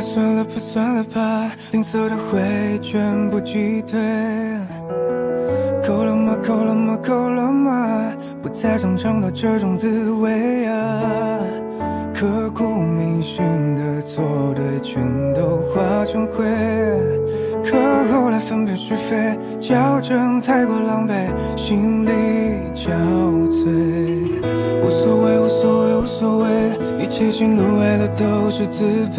算了吧，算了吧，吝啬的会全部击退。够了吗？够了吗？够了吗？不再想尝到这种滋味啊！刻骨铭心的错对，全都化成灰。可后来分辨是非，较真太过狼狈，心力交瘁。无所谓，无所谓，无所谓，一切喜怒哀乐都是自卑。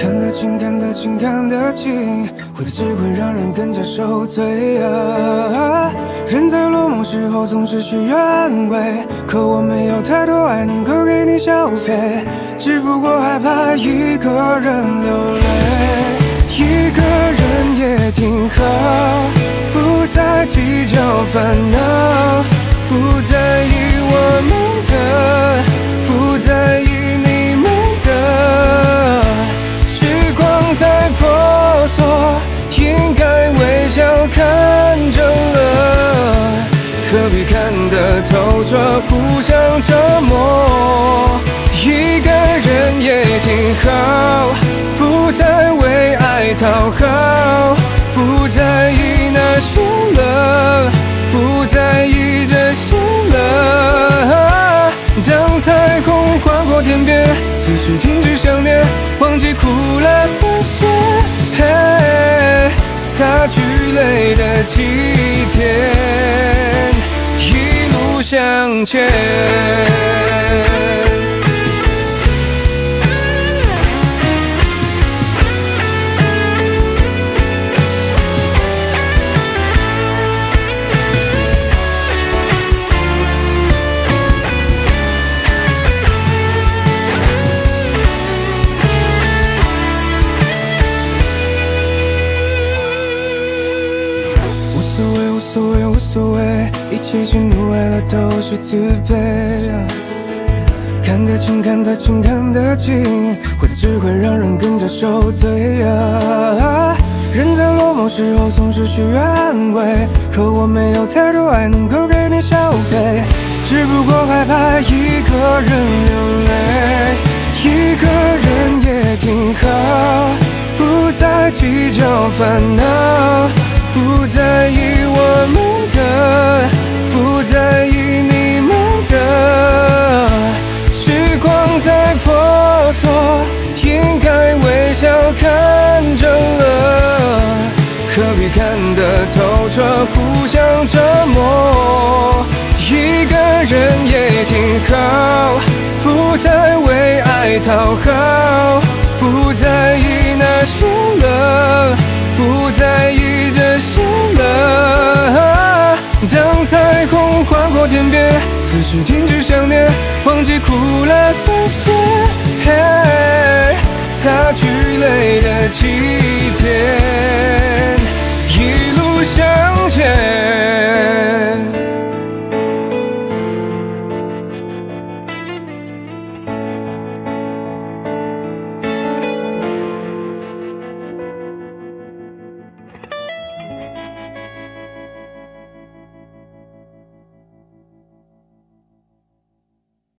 看得清，看得清，看得清，回头只会让人更加受罪啊！人在落寞时候总失去安慰，可我没有太多爱能够给你消费，只不过害怕一个人流泪。一个人也挺好，不再计较烦恼，何必看得透彻，互相折磨。一个人也挺好，不再为爱讨好，不在意那些了，不在意这些了。当彩虹划过天边，思绪停止想念，忘记哭了酸咸，嘿，擦去泪的祭奠，一路向前。无所谓，无所谓，无所谓，一切喜怒哀乐都是自卑。看得清，看得清，看得清，回头只会让人更加受罪啊！人在落寞时候总失去安慰，可我没有太多爱能够给你消费，只不过害怕一个人流泪，一个人也挺好，不再计较烦恼。不在意，不在意你们的。时光在婆娑，应该微笑看着了，何必看得透彻，互相折磨。一个人也挺好，不再为爱讨好，不在意那些了，不在天边，思绪停止想念，忘记苦辣酸咸，擦去泪的祭奠。